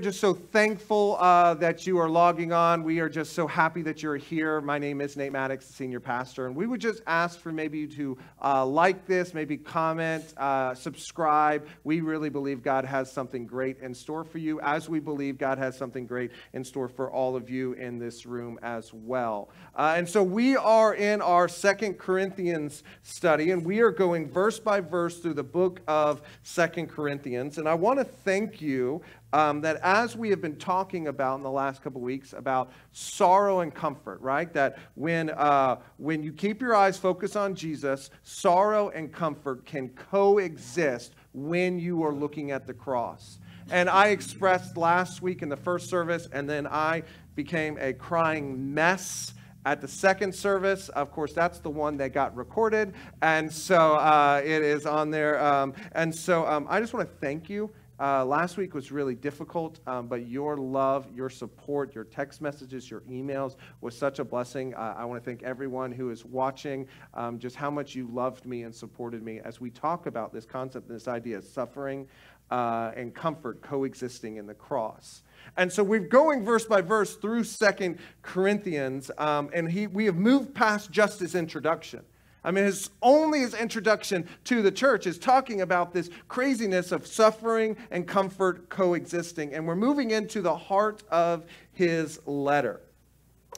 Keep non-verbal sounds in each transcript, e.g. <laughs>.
just so thankful uh, that you are logging on. We are just so happy that you're here. My name is Nate Maddox, senior pastor, and we would just ask for maybe you to uh, like this, maybe comment, uh, subscribe. We really believe God has something great in store for you, as we believe God has something great in store for all of you in this room as well. Uh, and so we are in our Second Corinthians study, and we are going verse by verse through the book of Second Corinthians. And I want to thank you um, that as we have been talking about in the last couple weeks about sorrow and comfort, right? That when, uh, when you keep your eyes focused on Jesus, sorrow and comfort can coexist when you are looking at the cross. And I expressed last week in the first service, and then I became a crying mess at the second service. Of course, that's the one that got recorded. And so uh, it is on there. Um, and so um, I just want to thank you uh, last week was really difficult, um, but your love, your support, your text messages, your emails was such a blessing. Uh, I want to thank everyone who is watching, um, just how much you loved me and supported me as we talk about this concept, this idea of suffering uh, and comfort coexisting in the cross. And so we're going verse by verse through Second Corinthians, um, and he, we have moved past just his introduction. I mean, his only his introduction to the church is talking about this craziness of suffering and comfort coexisting. And we're moving into the heart of his letter.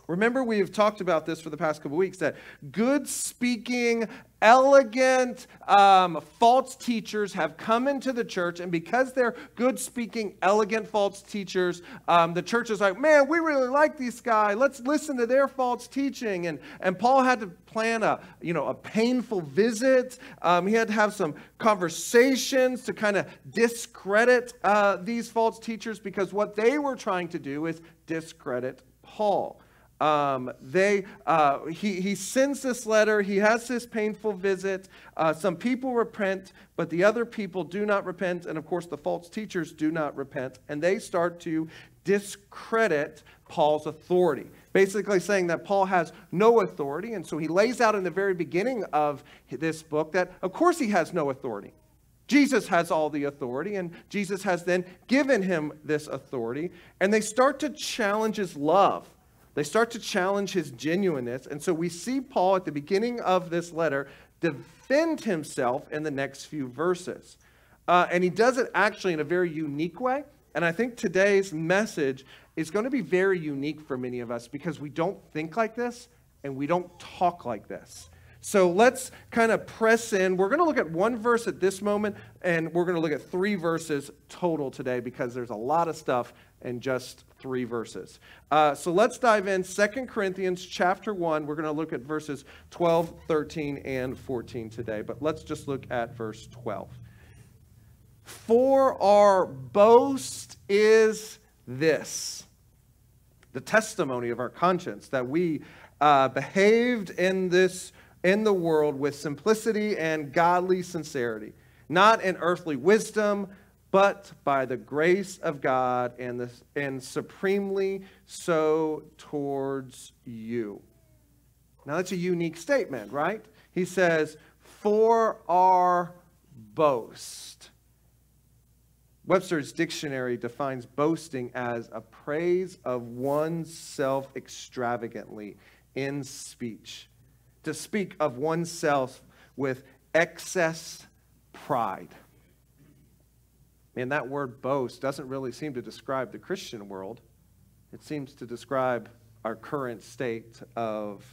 Remember, we have talked about this for the past couple weeks that good speaking, elegant, um, false teachers have come into the church, and because they're good speaking, elegant false teachers, um, the church is like, man, we really like this guy. Let's listen to their false teaching. And, and Paul had to plan a, you know, a painful visit. Um, he had to have some conversations to kind of discredit uh, these false teachers because what they were trying to do is discredit Paul. Um, they, uh, he, he sends this letter. He has this painful visit. Uh, some people repent, but the other people do not repent. And of course, the false teachers do not repent. And they start to discredit Paul's authority, basically saying that Paul has no authority. And so he lays out in the very beginning of this book that, of course, he has no authority. Jesus has all the authority, and Jesus has then given him this authority. And they start to challenge his love they start to challenge his genuineness. And so we see Paul at the beginning of this letter defend himself in the next few verses. Uh, and he does it actually in a very unique way. And I think today's message is going to be very unique for many of us because we don't think like this and we don't talk like this. So let's kind of press in. We're going to look at one verse at this moment, and we're going to look at three verses total today because there's a lot of stuff in just three verses. Uh, so let's dive in. Second Corinthians chapter 1. We're going to look at verses 12, 13, and 14 today. But let's just look at verse 12. For our boast is this the testimony of our conscience that we uh, behaved in this in the world with simplicity and godly sincerity not in earthly wisdom but by the grace of God and, the, and supremely so towards you. Now, that's a unique statement, right? He says, for our boast. Webster's dictionary defines boasting as a praise of oneself extravagantly in speech, to speak of oneself with excess pride. And that word boast doesn't really seem to describe the Christian world. It seems to describe our current state of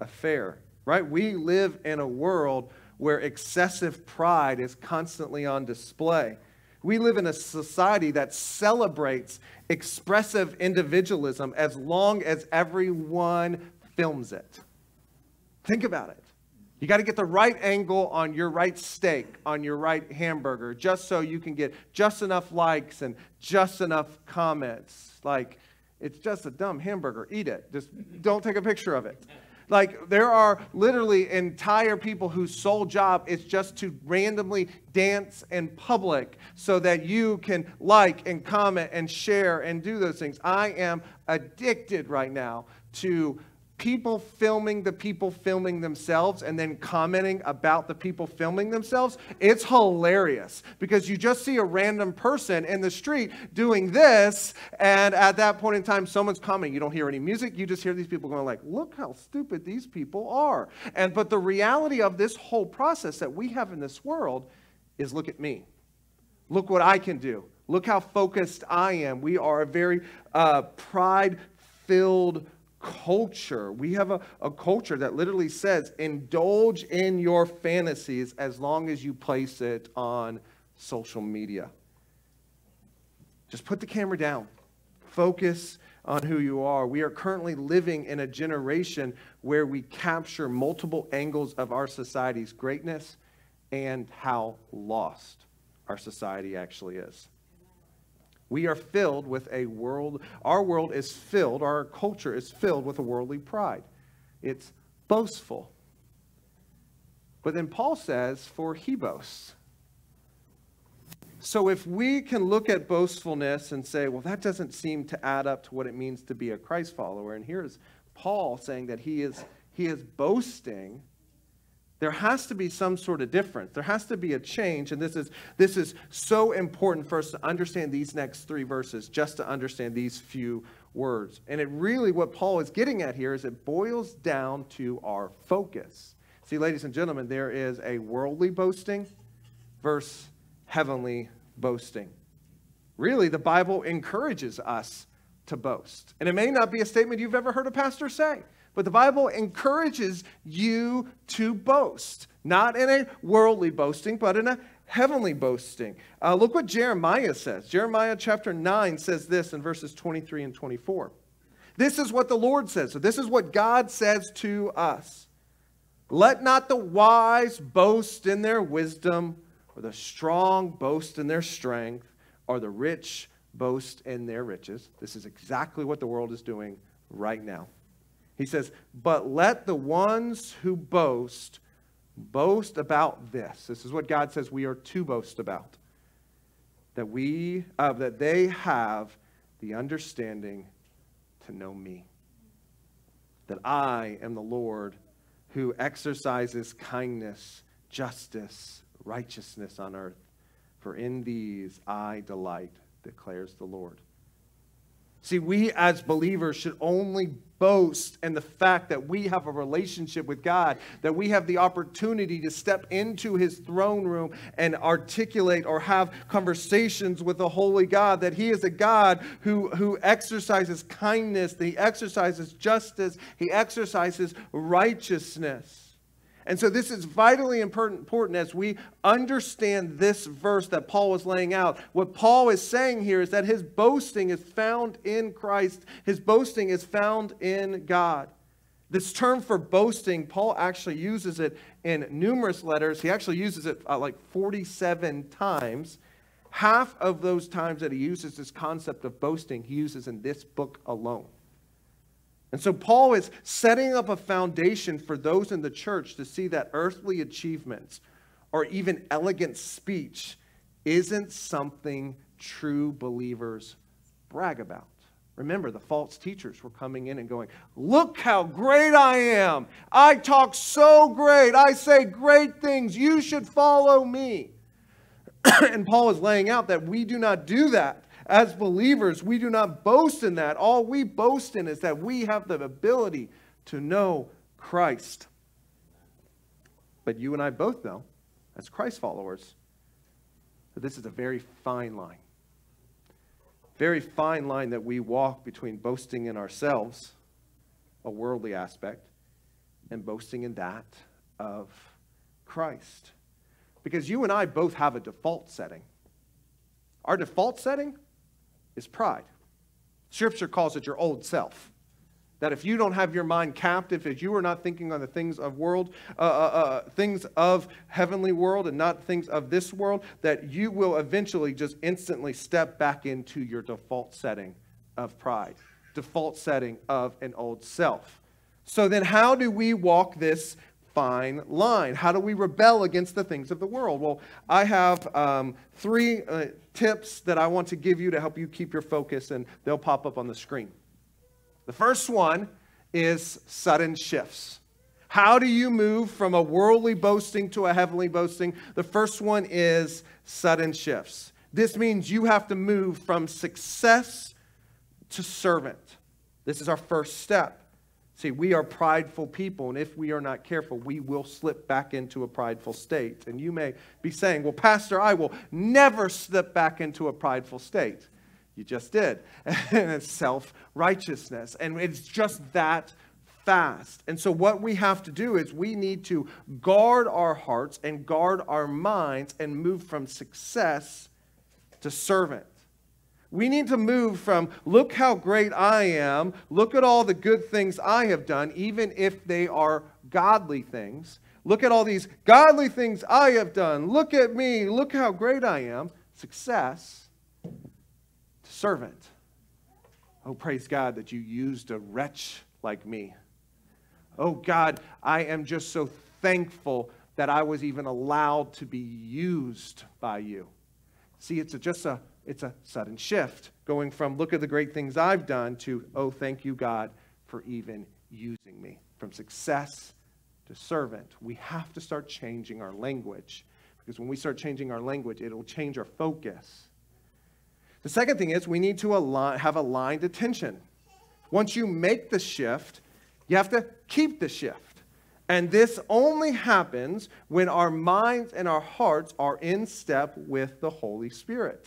affair, right? We live in a world where excessive pride is constantly on display. We live in a society that celebrates expressive individualism as long as everyone films it. Think about it. You got to get the right angle on your right steak, on your right hamburger, just so you can get just enough likes and just enough comments. Like, it's just a dumb hamburger. Eat it. Just don't take a picture of it. Like, there are literally entire people whose sole job is just to randomly dance in public so that you can like and comment and share and do those things. I am addicted right now to people filming the people filming themselves and then commenting about the people filming themselves, it's hilarious because you just see a random person in the street doing this, and at that point in time, someone's commenting. You don't hear any music, you just hear these people going like, "Look how stupid these people are." And but the reality of this whole process that we have in this world is, look at me, look what I can do. Look how focused I am. We are a very uh, pride filled culture. We have a, a culture that literally says indulge in your fantasies as long as you place it on social media. Just put the camera down, focus on who you are. We are currently living in a generation where we capture multiple angles of our society's greatness and how lost our society actually is. We are filled with a world, our world is filled, our culture is filled with a worldly pride. It's boastful. But then Paul says, for he boasts. So if we can look at boastfulness and say, well, that doesn't seem to add up to what it means to be a Christ follower, and here's Paul saying that he is, he is boasting there has to be some sort of difference. There has to be a change. And this is, this is so important for us to understand these next three verses, just to understand these few words. And it really, what Paul is getting at here is it boils down to our focus. See, ladies and gentlemen, there is a worldly boasting versus heavenly boasting. Really, the Bible encourages us to boast. And it may not be a statement you've ever heard a pastor say. But the Bible encourages you to boast, not in a worldly boasting, but in a heavenly boasting. Uh, look what Jeremiah says. Jeremiah chapter 9 says this in verses 23 and 24. This is what the Lord says. So, this is what God says to us. Let not the wise boast in their wisdom, or the strong boast in their strength, or the rich boast in their riches. This is exactly what the world is doing right now. He says, But let the ones who boast boast about this. This is what God says we are to boast about. That we, uh, that they have the understanding to know me. That I am the Lord who exercises kindness, justice, righteousness on earth. For in these I delight, declares the Lord. See, we as believers should only boast in the fact that we have a relationship with God, that we have the opportunity to step into his throne room and articulate or have conversations with the holy God, that he is a God who, who exercises kindness, he exercises justice, he exercises righteousness. And so this is vitally important as we understand this verse that Paul was laying out. What Paul is saying here is that his boasting is found in Christ, his boasting is found in God. This term for boasting, Paul actually uses it in numerous letters. He actually uses it uh, like 47 times. Half of those times that he uses this concept of boasting, he uses in this book alone. And so Paul is setting up a foundation for those in the church to see that earthly achievements or even elegant speech isn't something true believers brag about. Remember, the false teachers were coming in and going, Look how great I am. I talk so great. I say great things. You should follow me. <clears throat> and Paul is laying out that we do not do that. As believers, we do not boast in that. All we boast in is that we have the ability to know Christ. But you and I both know, as Christ followers, that this is a very fine line. Very fine line that we walk between boasting in ourselves, a worldly aspect, and boasting in that of Christ. Because you and I both have a default setting. Our default setting is pride. Scripture calls it your old self. That if you don't have your mind captive, if you are not thinking on the things of world, uh, uh, uh, things of heavenly world, and not things of this world, that you will eventually just instantly step back into your default setting of pride, default setting of an old self. So then, how do we walk this fine line. How do we rebel against the things of the world? Well, I have um, three uh, tips that I want to give you to help you keep your focus, and they'll pop up on the screen. The first one is sudden shifts. How do you move from a worldly boasting to a heavenly boasting? The first one is sudden shifts. This means you have to move from success to servant. This is our first step. See, we are prideful people, and if we are not careful, we will slip back into a prideful state. And you may be saying, Well, Pastor, I will never slip back into a prideful state. You just did. <laughs> And it's self righteousness. And it's just that fast. And so, what we have to do is we need to guard our hearts and guard our minds and move from success to servant. We need to move from, look how great I am, look at all the good things I have done, even if they are godly things. Look at all these godly things I have done. Look at me. Look how great I am. Success to servant. Oh, praise God that you used a wretch like me. Oh, God, I am just so thankful that I was even allowed to be used by you. See, it's a, just a it's a sudden shift going from look at the great things I've done to oh thank you God for even using me. From success to servant we have to start changing our language because when we start changing our language it'll change our focus. The second thing is we need to align, have aligned attention. Once you make the shift you have to keep the shift. And this only happens when our minds and our hearts are in step with the Holy Spirit.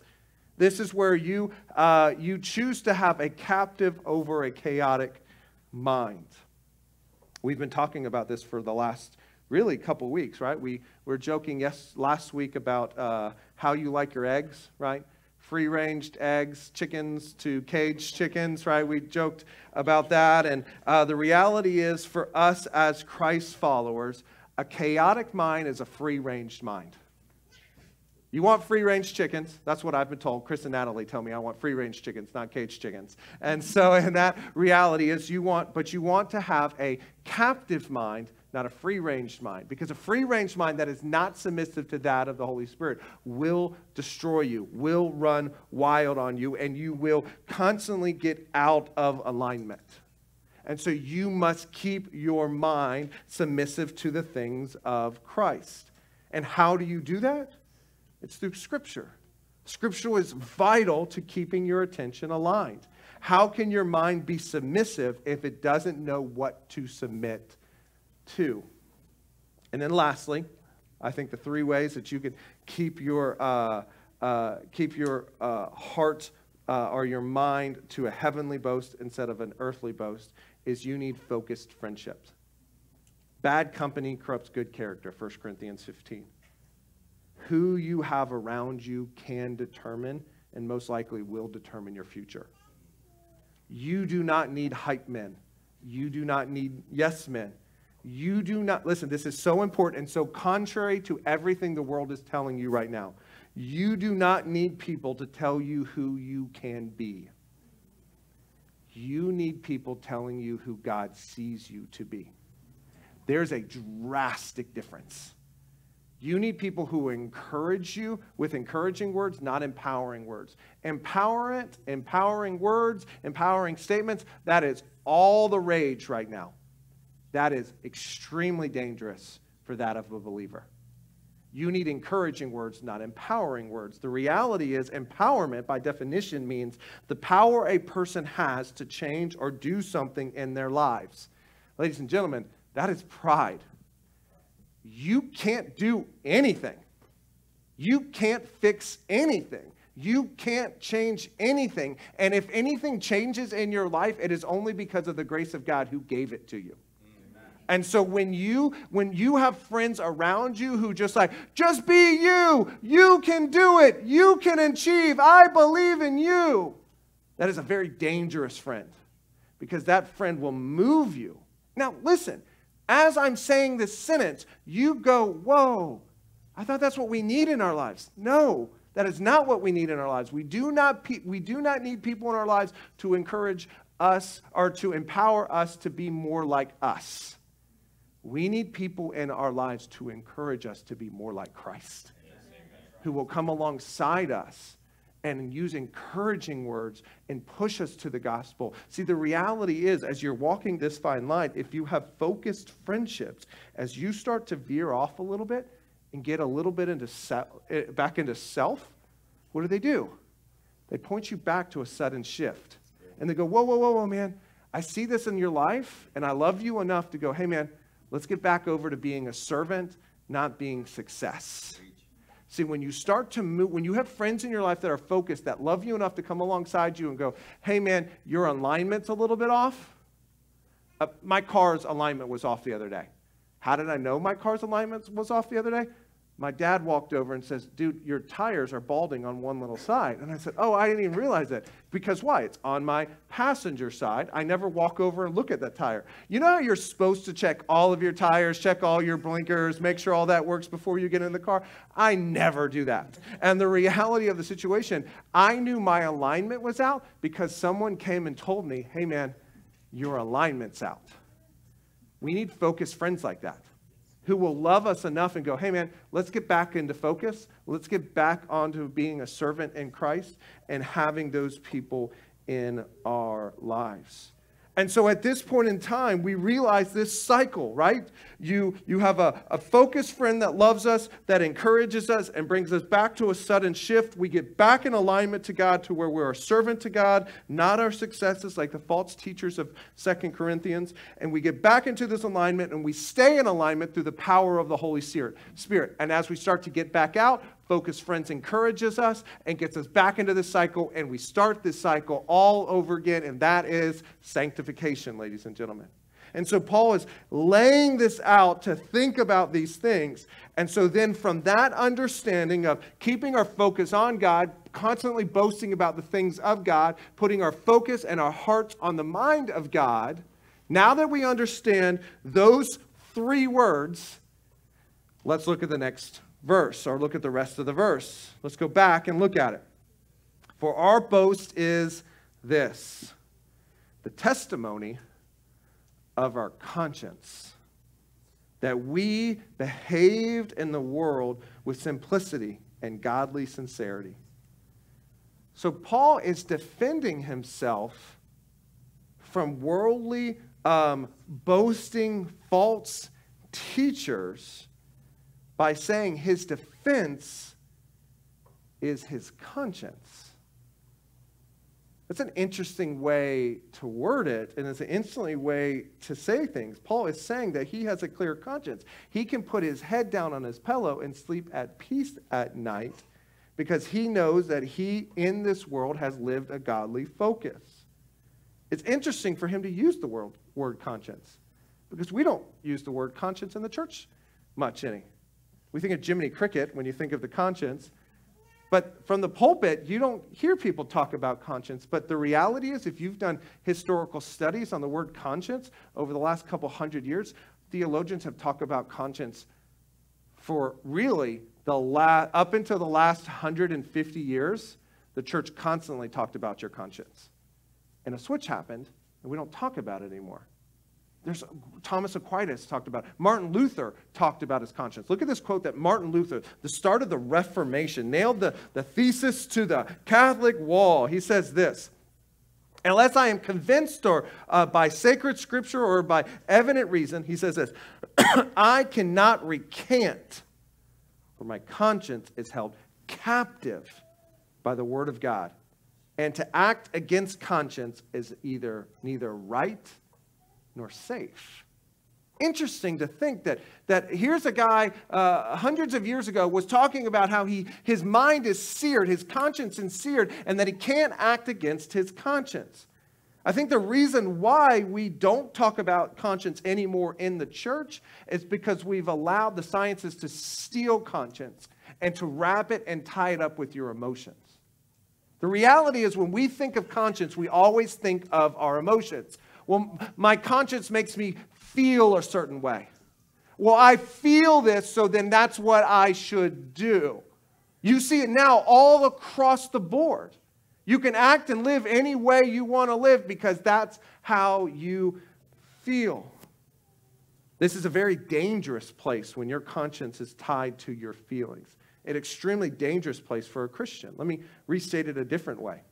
This is where you, uh, you choose to have a captive over a chaotic mind. We've been talking about this for the last really couple weeks, right? We were joking yes, last week about uh, how you like your eggs, right? Free ranged eggs, chickens to caged chickens, right? We joked about that. And uh, the reality is for us as Christ followers, a chaotic mind is a free ranged mind. You want free range chickens. That's what I've been told. Chris and Natalie tell me I want free range chickens, not caged chickens. And so, <laughs> and that reality is you want, but you want to have a captive mind, not a free range mind. Because a free range mind that is not submissive to that of the Holy Spirit will destroy you, will run wild on you, and you will constantly get out of alignment. And so you must keep your mind submissive to the things of Christ. And how do you do that? It's through Scripture. Scripture is vital to keeping your attention aligned. How can your mind be submissive if it doesn't know what to submit to? And then lastly, I think the three ways that you can keep your, uh, uh, keep your uh, heart uh, or your mind to a heavenly boast instead of an earthly boast is you need focused friendships. Bad company corrupts good character, 1 Corinthians 15 who you have around you can determine and most likely will determine your future. You do not need hype men. You do not need yes men. You do not, listen, this is so important and so contrary to everything the world is telling you right now. You do not need people to tell you who you can be. You need people telling you who God sees you to be. There's a drastic difference. You need people who encourage you with encouraging words, not empowering words. Empowerment, empowering words, empowering statements, that is all the rage right now. That is extremely dangerous for that of a believer. You need encouraging words, not empowering words. The reality is, empowerment, by definition, means the power a person has to change or do something in their lives. Ladies and gentlemen, that is pride you can't do anything. You can't fix anything. You can't change anything. And if anything changes in your life, it is only because of the grace of God who gave it to you. And so when you when you have friends around you who just like just be you, you can do it. You can achieve. I believe in you. That is a very dangerous friend because that friend will move you. Now listen, as I'm saying this sentence, you go, Whoa, I thought that's what we need in our lives. No, that is not what we need in our lives. We do not, we do not need people in our lives to encourage us or to empower us to be more like us. We need people in our lives to encourage us to be more like Christ, who will come alongside us and use encouraging words and push us to the gospel. See, the reality is, as you're walking this fine line, if you have focused friendships, as you start to veer off a little bit and get a little bit into se- eh, back into self, what do they do? They point you back to a sudden shift. And they go, whoa, whoa, whoa, whoa, man. I see this in your life, and I love you enough to go, hey, man, let's get back over to being a servant, not being success. See, when you start to move, when you have friends in your life that are focused, that love you enough to come alongside you and go, hey, man, your alignment's a little bit off. Uh, my car's alignment was off the other day. How did I know my car's alignment was off the other day? My dad walked over and says, Dude, your tires are balding on one little side. And I said, Oh, I didn't even realize that. Because why? It's on my passenger side. I never walk over and look at that tire. You know how you're supposed to check all of your tires, check all your blinkers, make sure all that works before you get in the car? I never do that. And the reality of the situation, I knew my alignment was out because someone came and told me, Hey, man, your alignment's out. We need focused friends like that who will love us enough and go, hey man, let's get back into focus. Let's get back onto being a servant in Christ and having those people in our lives. And so at this point in time, we realize this cycle, right? You, you have a, a focused friend that loves us, that encourages us, and brings us back to a sudden shift. We get back in alignment to God to where we're a servant to God, not our successes like the false teachers of Second Corinthians. And we get back into this alignment and we stay in alignment through the power of the Holy Spirit. And as we start to get back out, Focus Friends encourages us and gets us back into the cycle, and we start this cycle all over again, and that is sanctification, ladies and gentlemen. And so Paul is laying this out to think about these things. And so then, from that understanding of keeping our focus on God, constantly boasting about the things of God, putting our focus and our hearts on the mind of God, now that we understand those three words, let's look at the next verse or look at the rest of the verse. Let's go back and look at it. For our boast is this the testimony of our conscience that we behaved in the world with simplicity and godly sincerity. So, Paul is defending himself from worldly, um, boasting, false teachers by saying his defense is his conscience. That's an interesting way to word it, and it's an interesting way to say things. Paul is saying that he has a clear conscience. He can put his head down on his pillow and sleep at peace at night because he knows that he, in this world, has lived a godly focus. It's interesting for him to use the word, word conscience because we don't use the word conscience in the church much any. We think of Jiminy Cricket when you think of the conscience. But from the pulpit, you don't hear people talk about conscience. But the reality is, if you've done historical studies on the word conscience over the last couple hundred years, theologians have talked about conscience for really the la- up until the last 150 years. The church constantly talked about your conscience. And a switch happened, and we don't talk about it anymore. There's Thomas Aquinas talked about. It. Martin Luther talked about his conscience. Look at this quote that Martin Luther, the start of the Reformation, nailed the, the thesis to the Catholic wall. He says this. Unless I am convinced or uh, by sacred scripture or by evident reason, he says this <clears throat> I cannot recant, for my conscience is held captive by the word of God. And to act against conscience is either neither right nor safe. Interesting to think that, that here's a guy uh, hundreds of years ago was talking about how he, his mind is seared, his conscience is seared, and that he can't act against his conscience. I think the reason why we don't talk about conscience anymore in the church is because we've allowed the sciences to steal conscience and to wrap it and tie it up with your emotions. The reality is, when we think of conscience, we always think of our emotions. Well, my conscience makes me feel a certain way. Well, I feel this, so then that's what I should do. You see it now all across the board. You can act and live any way you want to live because that's how you feel. This is a very dangerous place when your conscience is tied to your feelings. an extremely dangerous place for a Christian. Let me restate it a different way.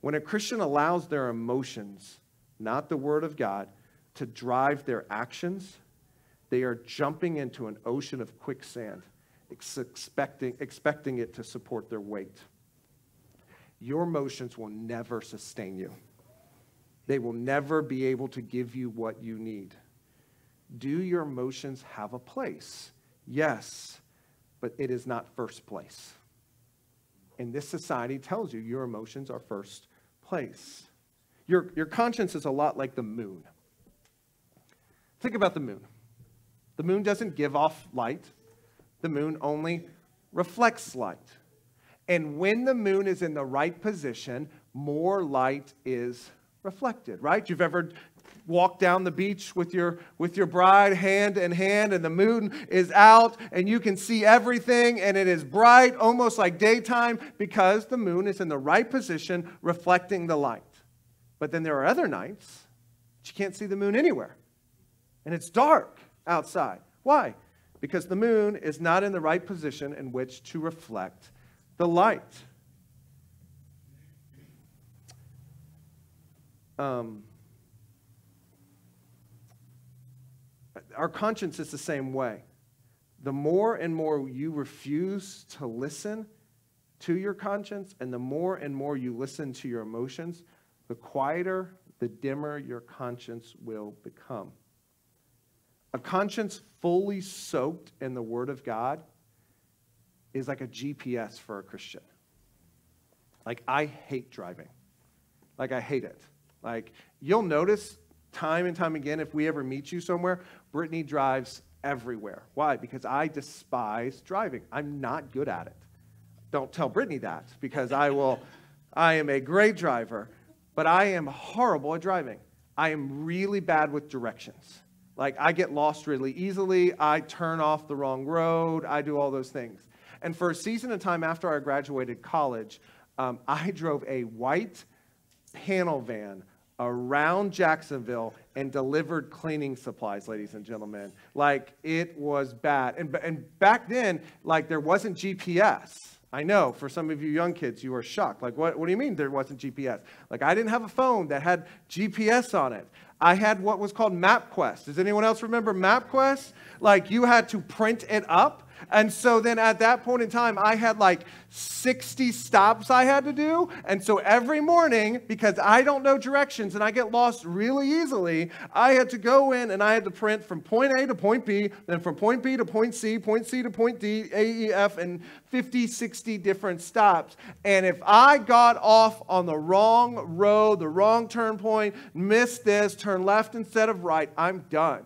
When a Christian allows their emotions, not the Word of God, to drive their actions, they are jumping into an ocean of quicksand, expecting, expecting it to support their weight. Your emotions will never sustain you. They will never be able to give you what you need. Do your emotions have a place? Yes, but it is not first place. And this society tells you your emotions are first place. Your, your conscience is a lot like the moon. Think about the moon. The moon doesn't give off light, the moon only reflects light. And when the moon is in the right position, more light is reflected, right? You've ever walked down the beach with your with your bride hand in hand and the moon is out and you can see everything and it is bright almost like daytime because the moon is in the right position reflecting the light. But then there are other nights you can't see the moon anywhere. And it's dark outside. Why? Because the moon is not in the right position in which to reflect the light. Um, our conscience is the same way. The more and more you refuse to listen to your conscience, and the more and more you listen to your emotions, the quieter, the dimmer your conscience will become. A conscience fully soaked in the Word of God is like a GPS for a Christian. Like, I hate driving. Like, I hate it. Like, you'll notice time and time again, if we ever meet you somewhere, Brittany drives everywhere. Why? Because I despise driving. I'm not good at it. Don't tell Brittany that because I will, I am a great driver, but I am horrible at driving. I am really bad with directions. Like, I get lost really easily. I turn off the wrong road. I do all those things. And for a season of time after I graduated college, um, I <laughs> drove a white panel van around Jacksonville and delivered cleaning supplies, ladies and gentlemen. Like it was bad. And, and back then, like there wasn't GPS. I know for some of you young kids, you are shocked. Like, what, what do you mean there wasn't GPS? Like, I didn't have a phone that had GPS on it. I had what was called MapQuest. Does anyone else remember MapQuest? Like, you had to print it up and so then at that point in time, I had like 60 stops I had to do. And so every morning, because I don't know directions and I get lost really easily, I had to go in and I had to print from point A to point B, then from point B to point C, point C to point D, A, E, F, and 50, 60 different stops. And if I got off on the wrong road, the wrong turn point, missed this, turn left instead of right, I'm done.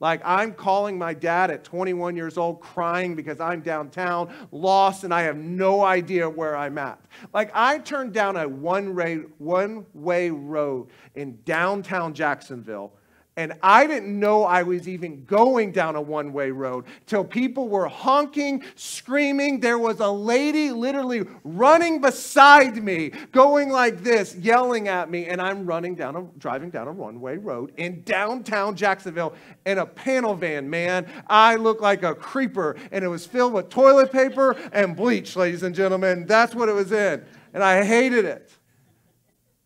Like I'm calling my dad at 21 years old crying because I'm downtown, lost, and I have no idea where I'm at. Like I turned down a one-way, one-way road in downtown Jacksonville and I didn't know I was even going down a one way road till people were honking, screaming. There was a lady literally running beside me, going like this, yelling at me. And I'm running down a, driving down a one way road in downtown Jacksonville in a panel van, man. I look like a creeper. And it was filled with toilet paper and bleach, ladies and gentlemen. That's what it was in. And I hated it.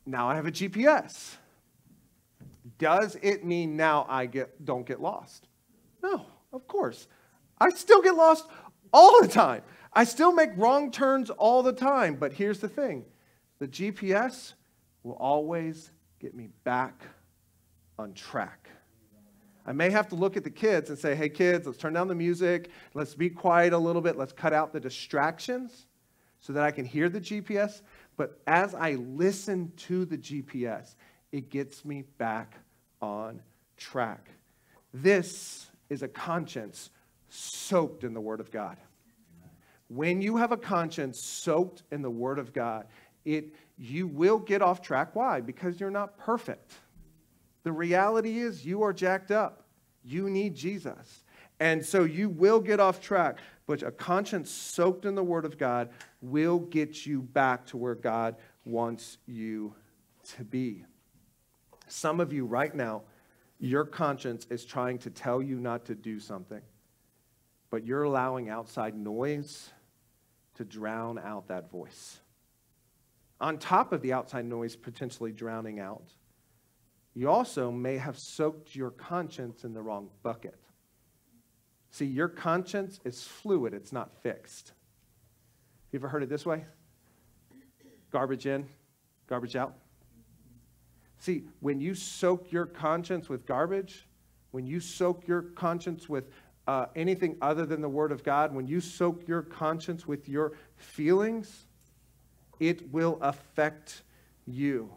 Now I have a GPS. Does it mean now I get, don't get lost? No, of course. I still get lost all the time. I still make wrong turns all the time. But here's the thing the GPS will always get me back on track. I may have to look at the kids and say, hey, kids, let's turn down the music. Let's be quiet a little bit. Let's cut out the distractions so that I can hear the GPS. But as I listen to the GPS, it gets me back on track. This is a conscience soaked in the Word of God. When you have a conscience soaked in the Word of God, it, you will get off track. Why? Because you're not perfect. The reality is, you are jacked up. You need Jesus. And so you will get off track. But a conscience soaked in the Word of God will get you back to where God wants you to be. Some of you right now, your conscience is trying to tell you not to do something, but you're allowing outside noise, to drown out that voice. On top of the outside noise potentially drowning out, you also may have soaked your conscience in the wrong bucket. See, your conscience is fluid, it's not fixed. You ever heard it this way? Garbage in, garbage out. See, when you soak your conscience with garbage, when you soak your conscience with uh, anything other than the Word of God, when you soak your conscience with your feelings, it will affect you.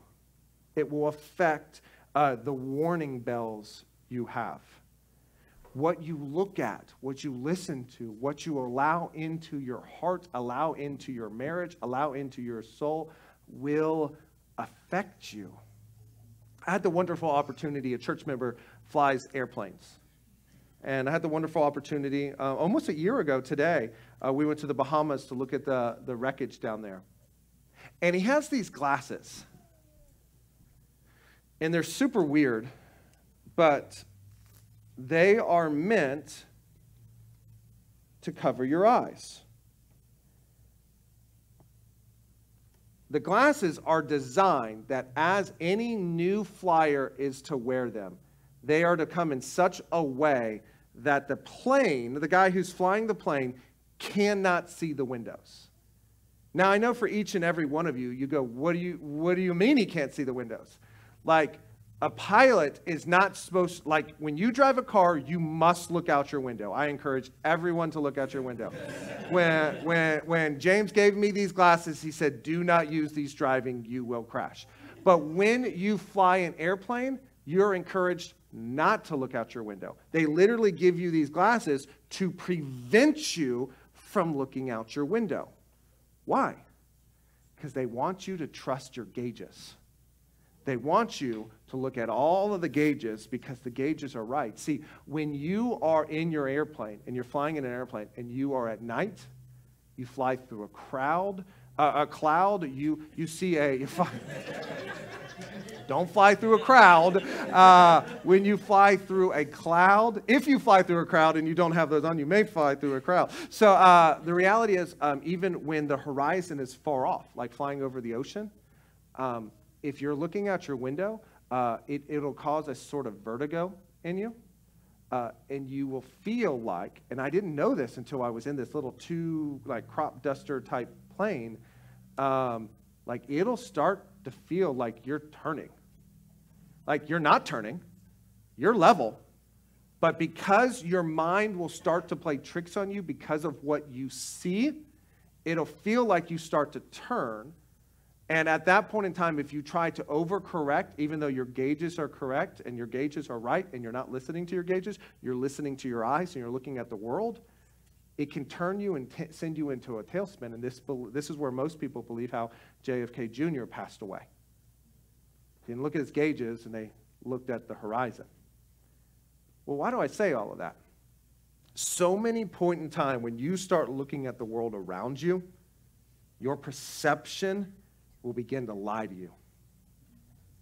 It will affect uh, the warning bells you have. What you look at, what you listen to, what you allow into your heart, allow into your marriage, allow into your soul will affect you. I had the wonderful opportunity, a church member flies airplanes. And I had the wonderful opportunity uh, almost a year ago today. Uh, we went to the Bahamas to look at the, the wreckage down there. And he has these glasses and they're super weird, but they are meant to cover your eyes. The glasses are designed that as any new flyer is to wear them, they are to come in such a way that the plane, the guy who's flying the plane, cannot see the windows. Now I know for each and every one of you, you go, what do you, what do you mean he can't see the windows? Like, a pilot is not supposed like when you drive a car you must look out your window. I encourage everyone to look out your window. When when when james gave me these glasses he said do not use these driving you will crash. But when you fly an airplane you're encouraged not to look out your window. They literally give you these glasses to prevent you from looking out your window. Why? Because they want you to trust your gauges. They want you to look at all of the gauges because the gauges are right. See, when you are in your airplane and you're flying in an airplane and you are at night, you fly through a crowd, uh, a cloud, you, you see a. <laughs> You fly, don't fly through a crowd. Uh, when you fly through a cloud, if you fly through a crowd and you don't have those on, you may fly through a crowd. So uh, the reality is, um, even when the horizon is far off, like flying over the ocean, um, if you're looking out your window, uh, it, it'll cause a sort of vertigo in you. Uh, and you will feel like, and I didn't know this until I was in this little two, like crop duster type plane, um, like it'll start to feel like you're turning. Like you're not turning, you're level. But because your mind will start to play tricks on you because of what you see, it'll feel like you start to turn and at that point in time, if you try to overcorrect, even though your gauges are correct and your gauges are right, and you're not listening to your gauges, you're listening to your eyes and you're looking at the world, it can turn you and t- send you into a tailspin. And this, this is where most people believe how JFK Jr. passed away. You can look at his gauges and they looked at the horizon. Well, why do I say all of that? So many point in time when you start looking at the world around you, your perception will begin to lie to you.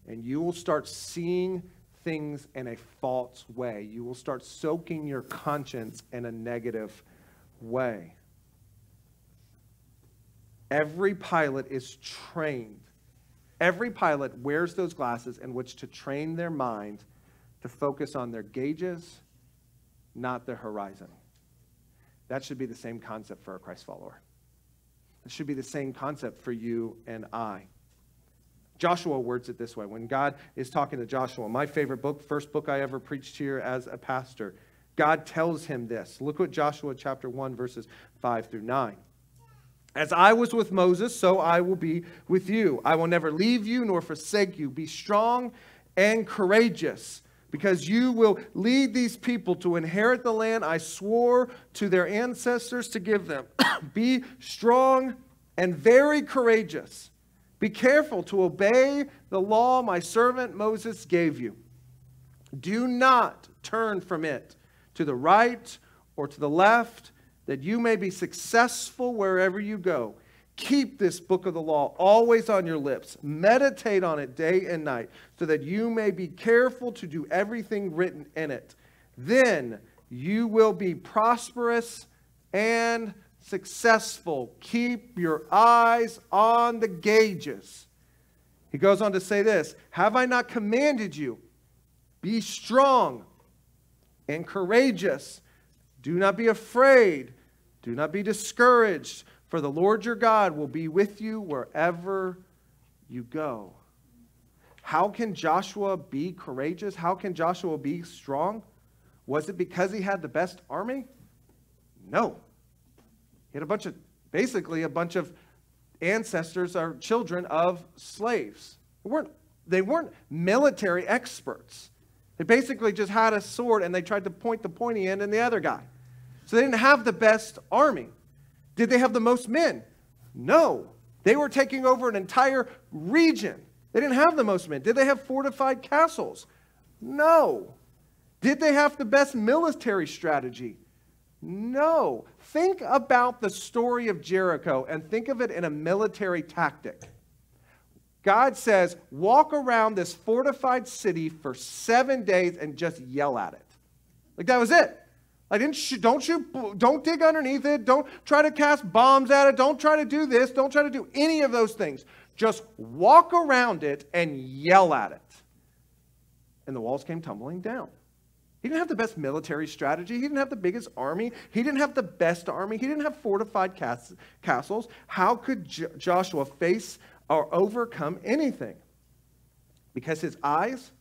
And you will start seeing things in a false way. You will start soaking your conscience in a negative way. Every pilot is trained. Every pilot wears those glasses in which to train their mind to focus on their gauges, not their horizon. That should be the same concept for a Christ follower. It should be the same concept for you and I. Joshua words it this way when God is talking to Joshua, my favorite book, first book I ever preached here as a pastor. God tells him this. Look what Joshua chapter 1, verses 5 through 9. As I was with Moses, so I will be with you. I will never leave you nor forsake you. Be strong and courageous because you will lead these people to inherit the land I swore to their ancestors to give them. <coughs> Be strong and very courageous. Be careful to obey the law my servant Moses gave you. Do not turn from it to the right or to the left, that you may be successful wherever you go. Keep this book of the law always on your lips. Meditate on it day and night, so that you may be careful to do everything written in it. Then you will be prosperous and successful. Keep your eyes on the gauges. He goes on to say this Have I not commanded you? Be strong and courageous. Do not be afraid. Do not be discouraged, for the Lord your God will be with you wherever you go. How can Joshua be courageous? How can Joshua be strong? Was it because he had the best army? No. He had a bunch of, basically, a bunch of ancestors or children of slaves. They weren't, they weren't military experts. They basically just had a sword and they tried to point the pointy end in the other guy. So they didn't have the best army. Did they have the most men? No. They were taking over an entire region. They didn't have the most men. Did they have fortified castles? No. Did they have the best military strategy? No. Think about the story of Jericho and think of it in a military tactic. God says, walk around this fortified city for seven days and just yell at it. Like that was it. Didn't shoot, don't shoot, don't dig underneath it. Don't try to cast bombs at it. Don't try to do this. Don't try to do any of those things. Just walk around it and yell at it. And the walls came tumbling down. He didn't have the best military strategy. He didn't have the biggest army. He didn't have the best army. He didn't have fortified castles. How could Joshua face or overcome anything? Because his eyes,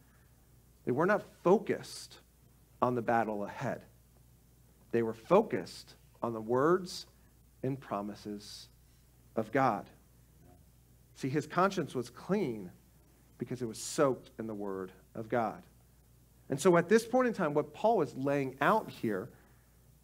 they were not focused on the battle ahead. They were focused on the words and promises of God. See, his conscience was clean because it was soaked in the word of God. And so at this point in time, what Paul is laying out here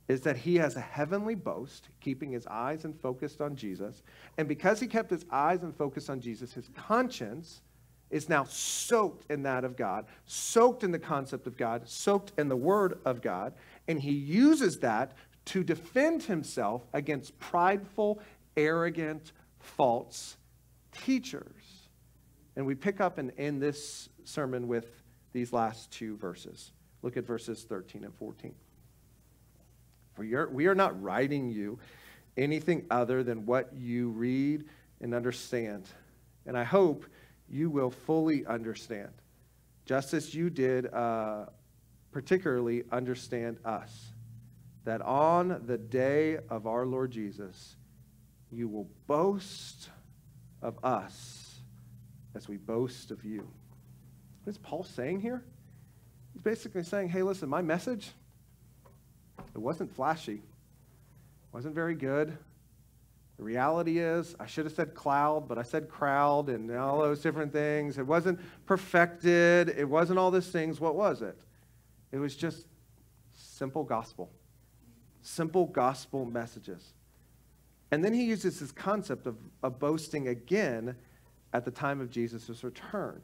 is that he has a heavenly boast, keeping his eyes and focused on Jesus. And because he kept his eyes and focused on Jesus, his conscience is now soaked in that of God, soaked in the concept of God, soaked in the word of God. And he uses that to defend himself against prideful, arrogant, false teachers. And we pick up in, in this sermon with these last two verses. Look at verses 13 and 14. For we are not writing you anything other than what you read and understand. And I hope you will fully understand, just as you did uh, particularly understand us, that on the day of our Lord Jesus, you will boast of us as we boast of you. What is Paul saying here? He's basically saying, hey, listen, my message, it wasn't flashy, wasn't very good. The reality is, I should have said cloud, but I said crowd and all those different things. It wasn't perfected. It wasn't all these things. What was it? It was just simple gospel, simple gospel messages. And then he uses this concept of, of boasting again at the time of Jesus' return.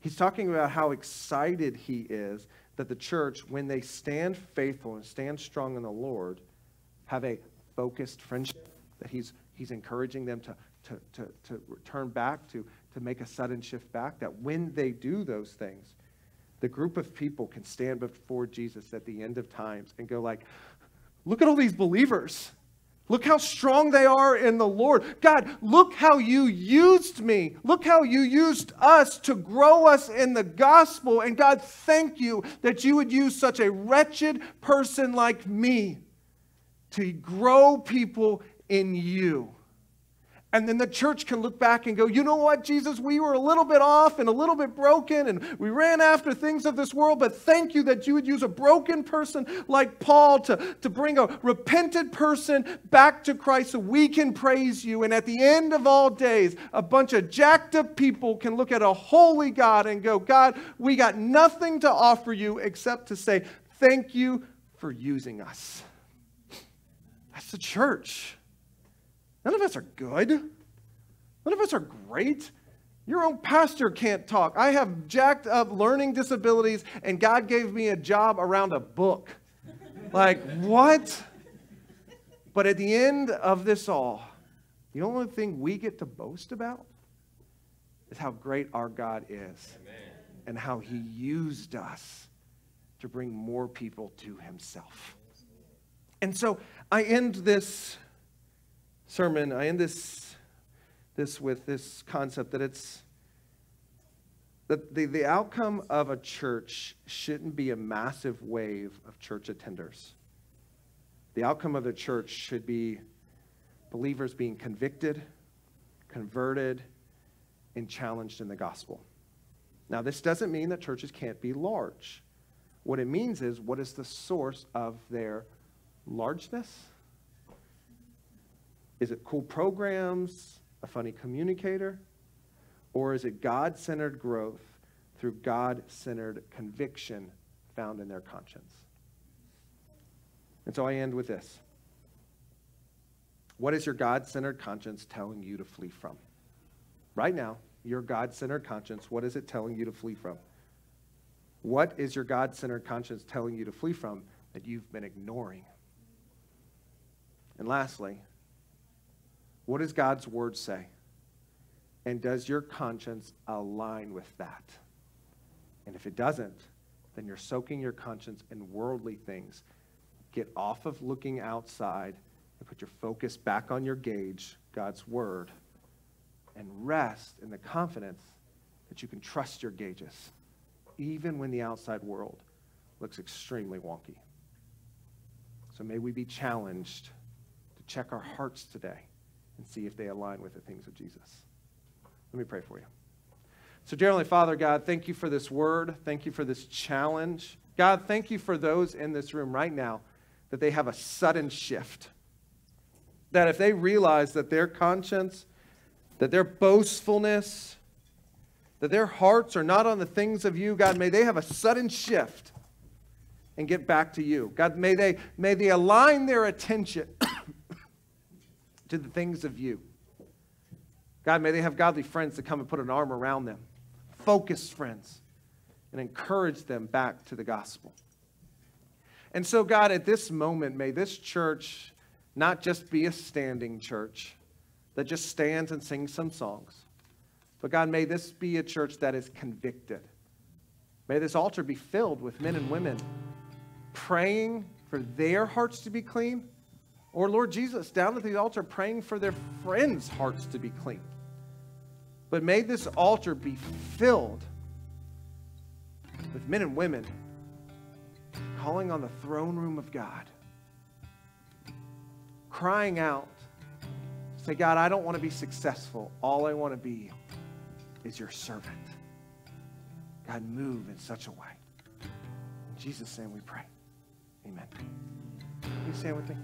He's talking about how excited he is that the church, when they stand faithful and stand strong in the Lord, have a focused friendship, that he's, he's encouraging them to, to, to, to return back, to, to make a sudden shift back, that when they do those things, the group of people can stand before Jesus at the end of times and go like, look at all these believers. Look how strong they are in the Lord. God, look how you used me. Look how you used us to grow us in the gospel. And God, thank you that you would use such a wretched person like me to grow people in you. And then the church can look back and go, you know what, Jesus, we were a little bit off and a little bit broken and we ran after things of this world, but thank you that you would use a broken person like Paul to, to bring a repentant person back to Christ so we can praise you. And at the end of all days, a bunch of jacked up people can look at a holy God and go, God, we got nothing to offer you except to say, thank you for using us. That's the church. None of us are good. None of us are great. Your own pastor can't talk. I have jacked up learning disabilities, and God gave me a job around a book. Like, what? But at the end of this all, the only thing we get to boast about is how great our God is Amen. and how he used us to bring more people to himself. And so I end this sermon, I end this, this with this concept that it's that the, the outcome of a church shouldn't be a massive wave of church attenders. The outcome of the church should be believers being convicted, converted, and challenged in the gospel. Now, this doesn't mean that churches can't be large. What it means is, what is the source of their largeness? Is it cool programs, a funny communicator? Or is it God centered growth through God centered conviction found in their conscience? And so I end with this. What is your God centered conscience telling you to flee from? Right now, your God centered conscience, what is it telling you to flee from? What is your God centered conscience telling you to flee from that you've been ignoring? And lastly, what does God's word say? And does your conscience align with that? And if it doesn't, then you're soaking your conscience in worldly things. Get off of looking outside and put your focus back on your gauge, God's word, and rest in the confidence that you can trust your gauges, even when the outside world looks extremely wonky. So may we be challenged to check our hearts today and see if they align with the things of Jesus. Let me pray for you. So, generally, Father, God, thank you for this word. Thank you for this challenge. God, thank you for those in this room right now that they have a sudden shift. That if they realize that their conscience, that their boastfulness, that their hearts are not on the things of you, God, may they have a sudden shift and get back to you. God, may they, may they align their attention to the things of you. God, may they have godly friends to come and put an arm around them, focused friends, and encourage them back to the gospel. And so, God, at this moment, may this church not just be a standing church that just stands and sings some songs, but God, may this be a church that is convicted. May this altar be filled with men and women praying for their hearts to be clean or, Lord Jesus, down at the altar praying for their friends' hearts to be clean. But may this altar be filled with men and women calling on the throne room of God, crying out, say, God, I don't want to be successful. All I want to be is your servant. God, move in such a way. In Jesus' name we pray. Amen. Can you stand with me?